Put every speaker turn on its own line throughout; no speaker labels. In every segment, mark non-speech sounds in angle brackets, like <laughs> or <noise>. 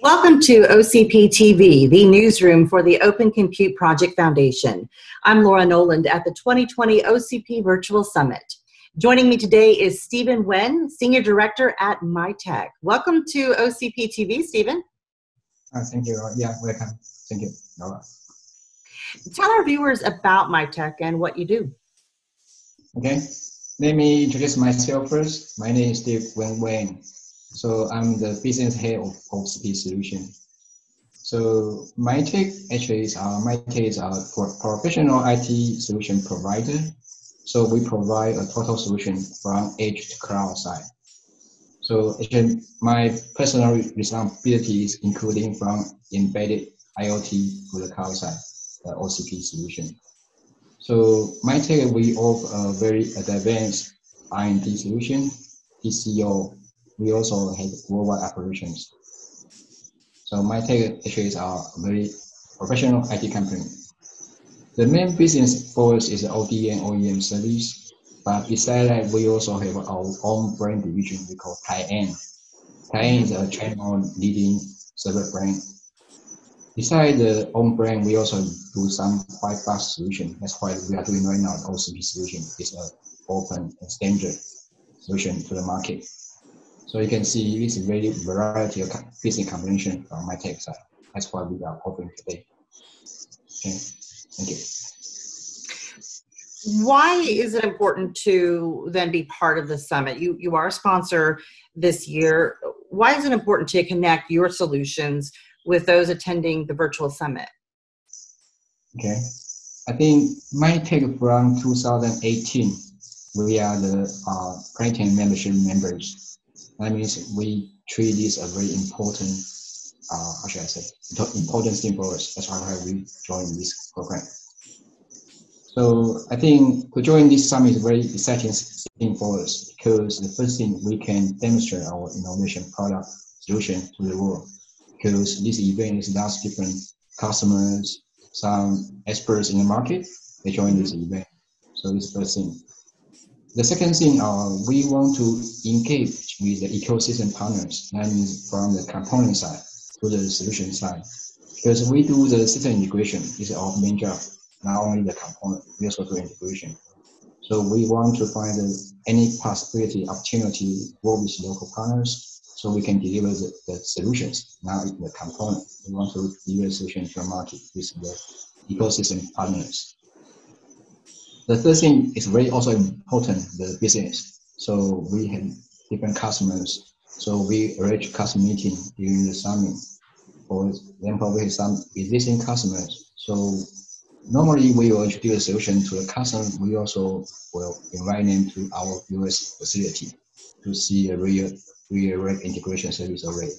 Welcome to OCP TV, the newsroom for the Open Compute Project Foundation. I'm Laura Noland at the 2020 OCP Virtual Summit. Joining me today is Steven Wen, Senior Director at MiTAC. Welcome to OCP TV, Steven.
Uh, thank you. Yeah, welcome. Thank you, Laura.
Tell our viewers about MiTAC and what you do.
Okay, let me introduce myself first. My name is Steve Wen Wen. So I'm the business head of OCP Solution. So MiTAC actually is uh, our MiTAC is uh, our professional IT solution provider. So we provide a total solution from edge to cloud side. So actually my personal responsibilities including from embedded IoT to the cloud side, the OCP solution. So MiTAC we offer a very advanced R&D solution, TCO, we also have worldwide operations. So MiTAC actually is our very professional IT company. The main business for us is ODM OEM service, but besides that, we also have our own brand division we call Tyan. Tyan is a China leading server brand. Besides the own brand, we also do some white box solution. That's why we are doing right now. The OCP solution is an open and standard solution to the market. So you can see it's a very variety of business combination from MiTAC side. That's what we are offering today. Okay, thank you.
Why is it important to then be part of the summit? You you are a sponsor this year. Why is it important to connect your solutions with those attending the virtual summit?
Okay, I think MiTAC from 2018, we are the uh, Platinum membership members that means we treat this a very important, uh, how should I say, important thing for us. That's why we joined this program. So I think to join this summit is very exciting thing for us because the first thing we can demonstrate our innovation product solution to the world because this event is lots different customers, some experts in the market, they join this event. So this first thing. The second thing, uh, we want to engage with the ecosystem partners, means from the component side to the solution side. Because we do the system integration, is our main job, not only the component, we also do integration. So we want to find any possibility, opportunity work with local partners so we can deliver the, the solutions, not the component. We want to deliver the solution to market with the ecosystem partners. The third thing is very also important, the business. So we have different customers. So we arrange customer meeting during the summit. For example, we have some existing customers. So normally we will introduce a solution to the customer. We also will invite them to our US facility to see a real, real integration service already.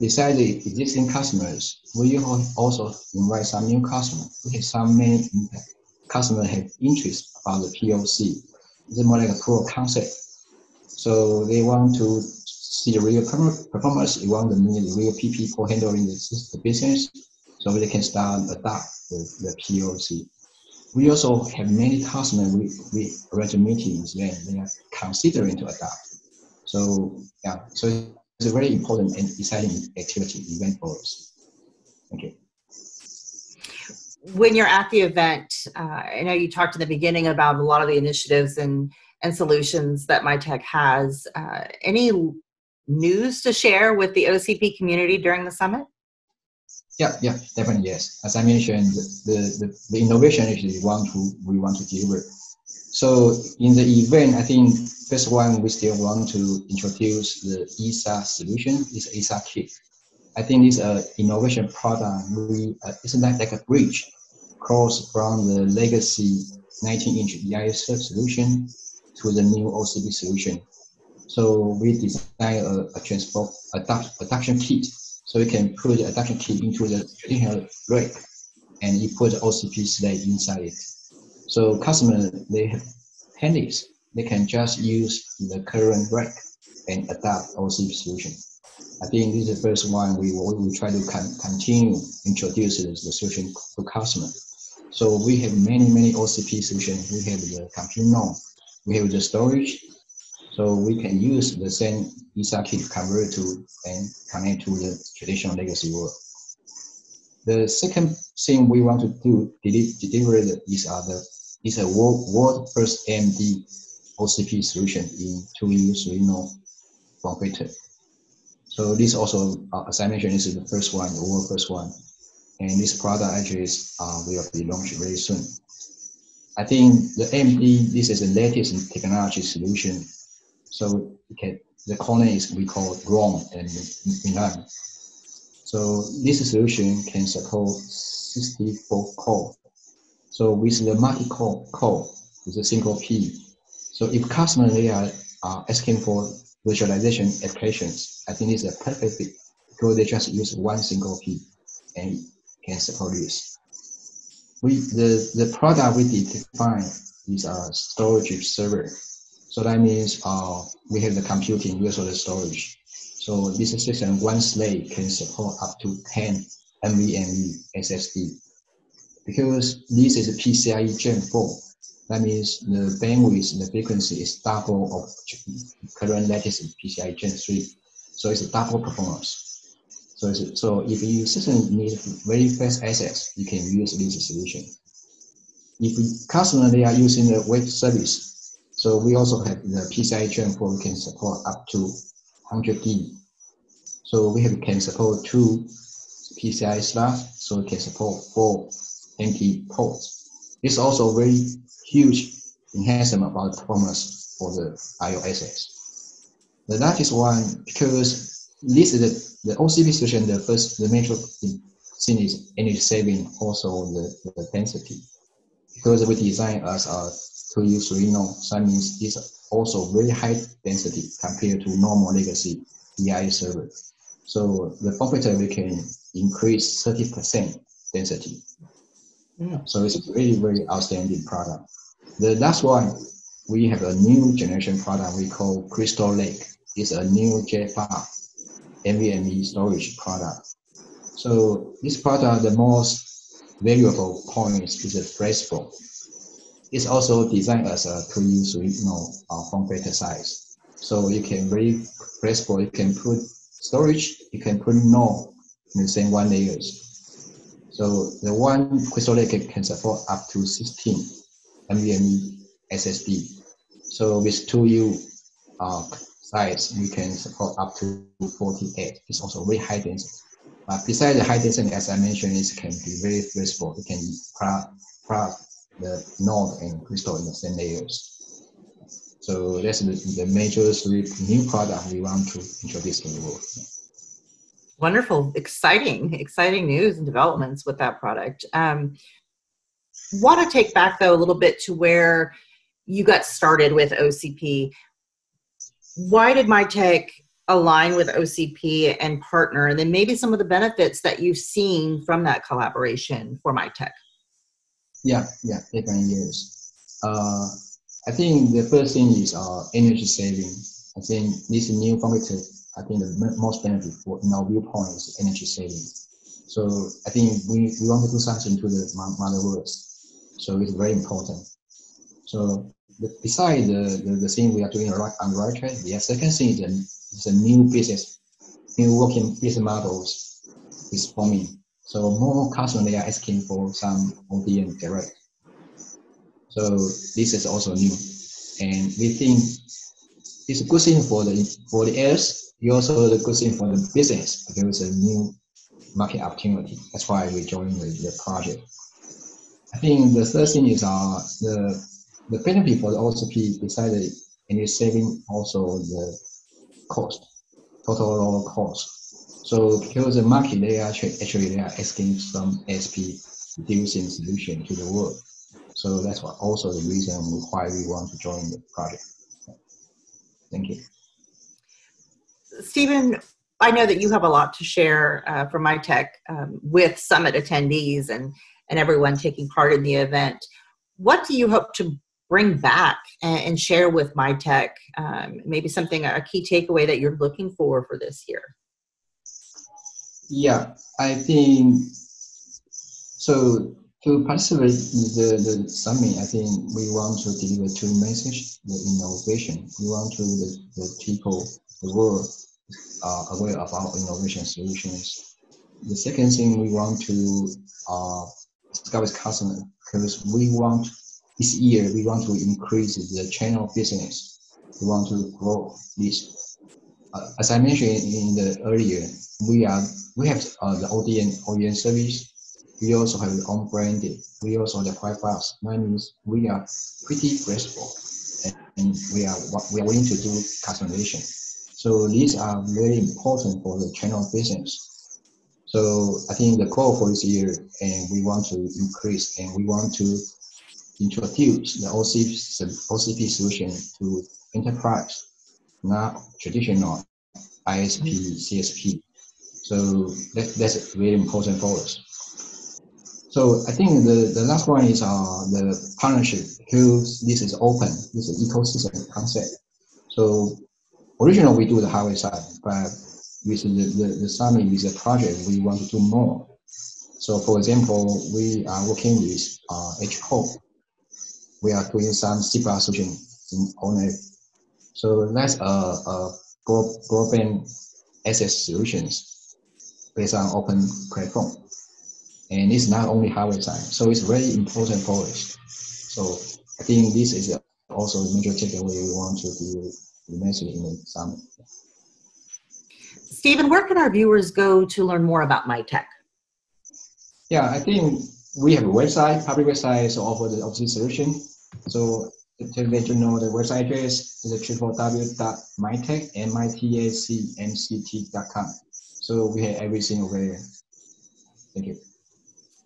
Besides the existing customers, we also invite some new customers. We have some many customer have interest about the POC. It's more like a proof of concept. So they want to see the real performance. They want the real people handling the, the business, so they can start adopt the, the POC. We also have many customers. We, we arrange meetings when they are considering to adopt. So yeah, so it's a very important and exciting activity event for us. Thank you
when you're at the event, uh, I know you talked in the beginning about a lot of the initiatives and and solutions that MiTAC has. Uh, any news to share with the OCP community during the summit?
Yeah, yeah, definitely yes. As I mentioned, the, the, the innovation is we want to we want to deliver. So in the event, I think first one we still want to introduce the ESA solution. Is ESA kit. I think this uh, innovation product we uh, it's like, like a bridge cross from the legacy 19-inch EIS solution to the new OCP solution. So we designed a, a transport adapt, adaptation kit. So you can put the adaptation kit into the traditional rack and you put the OCP sled inside it. So customers, they have handies. They can just use the current rack and adapt OCP solution. I think this is the first one we will, we will try to con- continue introduce the solution to customer. So we have many, many OCP solutions. We have the compute node, we have the storage. So we can use the same ESA kit convert to and connect to the traditional legacy world. The second thing we want to do deliver is the is a world, world first AMD OCP solution in 2U3 form factor. So this also, uh, as I mentioned, this is the first one, the world first one. And this product actually is, uh, will be launched very soon. I think the AMD, this is the latest technology solution. So okay, the corner is we call Rome and Milan. So this solution can support 64 core. So with the multi-core core with a single P. So if customers they are, are asking for visualization applications, I think it's a perfect fit because they just use one single key and can support this. We the the product we define is a storage server. So that means uh, we have the computing, we also the storage. So this system, one slave can support up to 10 NVMe SSD. Because this is a PCIe Gen 4, that means the bandwidth, and the frequency is double of current latest PCI Gen 3. So it's a double performance. So, so if your system needs very fast access, you can use this solution. If customer they are using the web service, so we also have the PCI Gen 4 we can support up to 100 gig. So we have can support two PCI slots, so we can support four NT ports. It's also very huge enhancement about performance for the IOSS. The largest one, because this is the, the OCP solution, the first, the major thing is energy saving, also the, the density. Because we design as a 2U3 node, that means it's also very high density compared to normal legacy EIA server. So the factor we can increase 30% density. Yeah. So it's a really, very outstanding product. The last one, we have a new generation product we call Crystal Lake. It's a new JBOF NVMe storage product. So this product, the most valuable point is the flexible. It's also designed as a to use you know, uh, factor size. So you can very flexible, you can put storage, you can put node in the same one layers. So the one Crystal Lake can support up to 16 NVMe SSD. So with 2U uh, size, we can support up to 48. It's also very high density. But besides the high density, as I mentioned, it can be very flexible. It can plug, the node and crystal in the same layers. So that's the, the major three new product we want to introduce in the world.
Wonderful, exciting, exciting news and developments with that product. Um, want to take back though a little bit to where you got started with OCP. Why did MiTAC align with OCP and partner, and then maybe some of the benefits that you've seen from that collaboration for MiTAC?
Yeah, yeah, different years. Uh, I think the first thing is uh, energy saving. I think this new formula, I think the most benefit for in our viewpoint is energy saving. So I think we, we want to do something to the motherboards so it's very important. So the, beside the, the, the, thing we are doing right on right track, the second thing is a, is a new business, new working business models is forming. So more customers they are asking for some ODM direct. So this is also new, and we think it's a good thing for the for the heirs. It's also a good thing for the business because it's a new market opportunity. That's why we joined the, the project. I think the third thing is uh, the the benefit for the OCP besides any saving also the cost, total cost. So because the market they are actually, they are asking some SP reducing solution to the world. So that's what also the reason why we want to join the project. Thank you.
Steven, I know that you have a lot to share uh, from MiTAC um, with summit attendees and and everyone taking part in the event. What do you hope to bring back and, share with MiTAC? Um, maybe something, a key takeaway that you're looking for for this year?
Yeah, I think so. to participate in the, the summit, I think we want to deliver two messages, the innovation. We want to the, the people, the world are aware of our innovation solutions. The second thing we want to uh, with customers because we want this year we want to increase the channel business. We want to grow this. Uh, as I mentioned in the earlier, we are we have uh, the ODM OEM service we also have the own branding. We also have quite fast. That means we are pretty flexible and we are we are willing to do customization. So these are very important for the channel business. So I think the goal for this year, and we want to increase, and we want to introduce the OCP, OCP solution to enterprise, not traditional ISP, CSP. So that, that's very important for us. So I think the, the last one is uh, the partnership this is open, this is ecosystem concept. So originally we do the hardware side, but with the, the, the summit with the project, we want to do more. So for example, we are working with uh, HCO. We are doing some CPA solution in ONET. So that's a, a broadband access solutions based on open platform and it's not only hardware side. So it's very important for us. So I think this is also a major takeaway we want to do mentioned in the summit.
Steven, where can our viewers go to learn more about MiTAC?
Yeah, I think we have a website, public website, so offer the OCP solution. So to let you know, the website address is www.mitac.com. So we have everything over there. Thank you.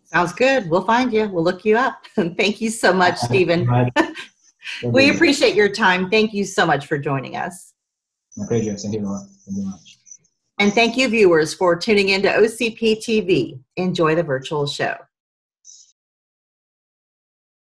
Sounds good. We'll find you. We'll look you up. <laughs> Thank you so much, Steven. <laughs> we appreciate your time. Thank you so much for joining us.
My pleasure. Thank you, Laura. Thank you much.
And thank you, viewers, for tuning in to OCP TV. Enjoy the virtual show.